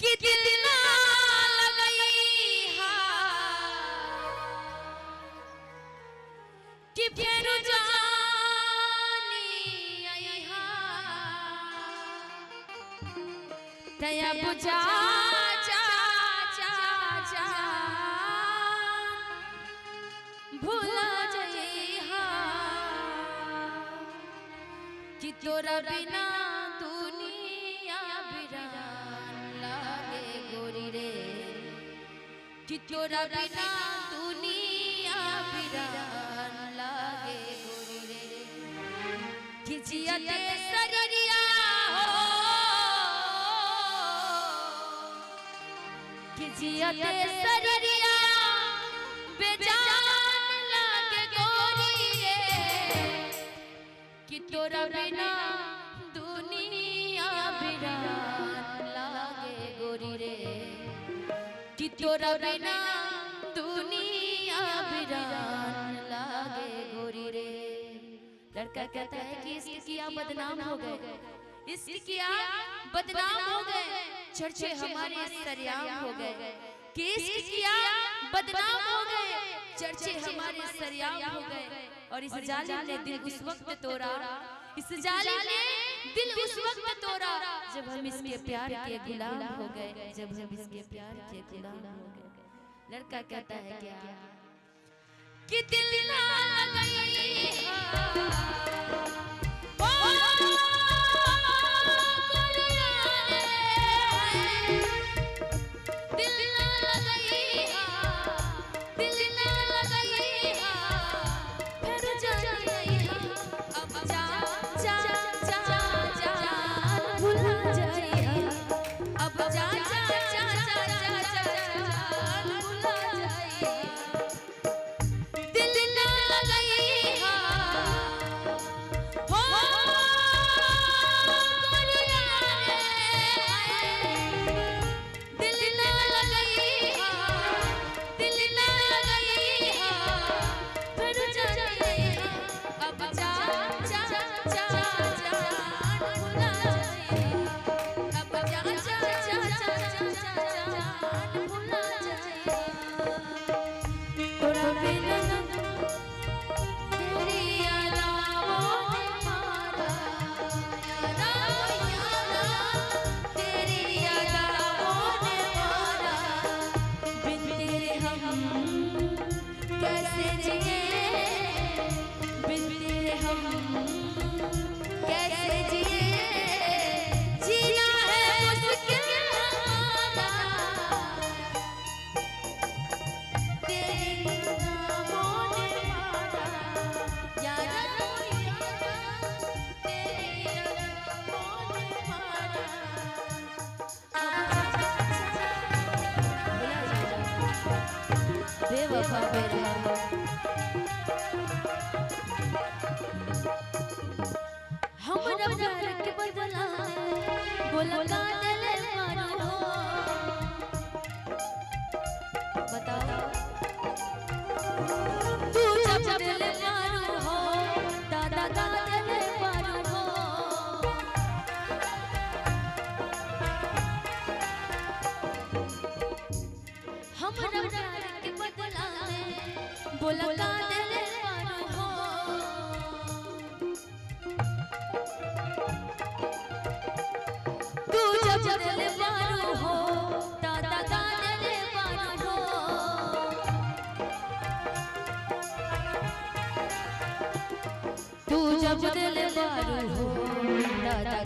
कि दिल ना लगई कि फेरो जानी आई तया बुझा जा तोरा बिना तोरा बिना दुनिया बिरान लागे गोरी रे कि ते सरिया हो। खिचिया ते सरिया बेजान तोरा बिना दुनिया बिरान लागे गोरी रे। लड़का कहता है कि इसकी किया बदनाम हो गए। इसकी किया बदनाम हो गए। चर्चे हमारे सरियाम हो गए। कि इसकी किया बदनाम हो गए। चर्चे हमारे सरियाम हो गए। और इस जालिम ने दिल उस वक्त तोड़ा। इस जालिम ने दिल उस वक्त तोड़ा जब हम इसके प्यार के गुलाम हो गए जब हम इसके प्यार के गुलाम हो गए। लड़का कहता है क्या? कि दिल ना गई दिल 摔飞了 बोला का दिल मारो हो तू जब दिल मारो हो दादा दादा दिल हो तू जब दिल बारू हो दादा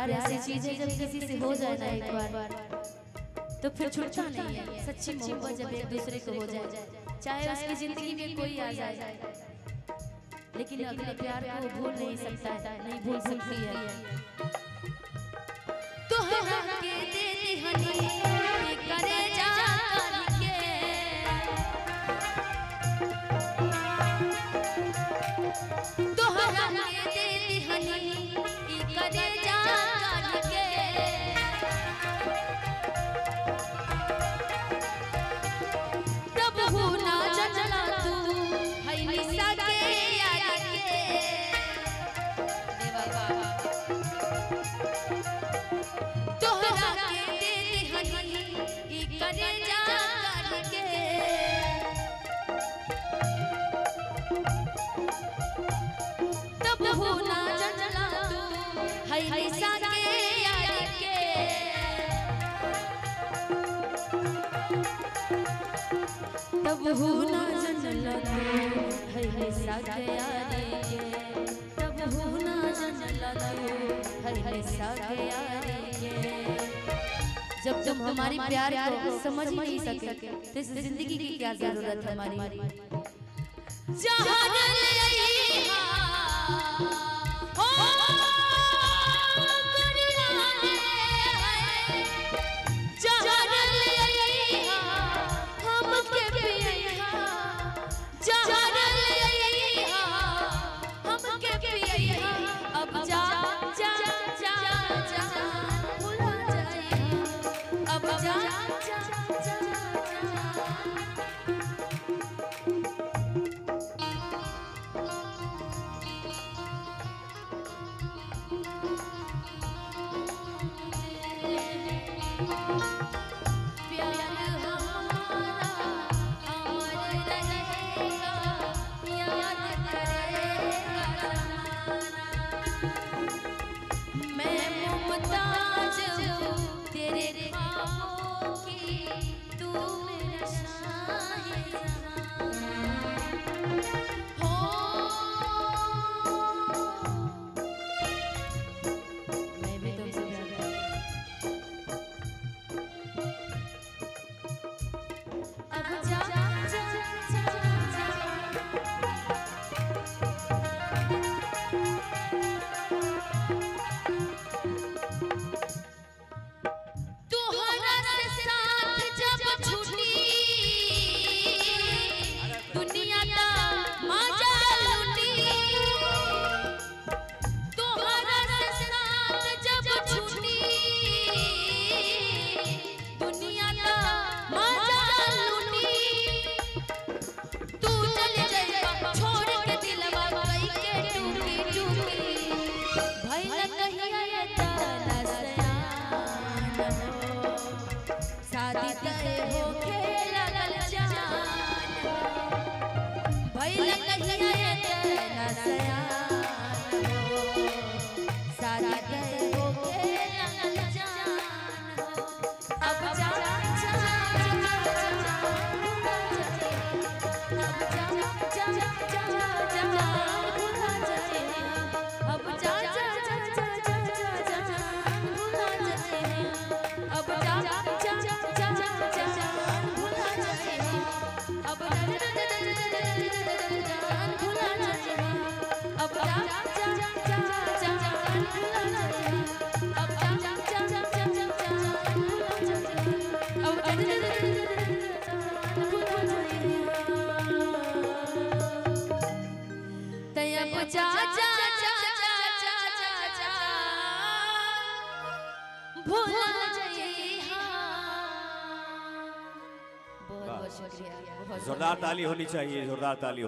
प्यार ऐसी चीज़ है जब किसी से हो जाए ना एक बार तो फिर छुटता नहीं है। सच्ची मोहब्बत जब एक दूसरे को हो जाए चाहे उसकी ज़िंदगी में कोई आ जाए। लेकिन अगले प्यार को भूल नहीं सकता है नहीं भूल सकती है। जब तब हो ना यार जब तुम हमारे प्यार को समझ नहीं सके तो इस ज़िंदगी की क्या ज़रूरत हमारी? जहाँ Yeah. जोरदार ताली होनी चाहिए जोरदार ताली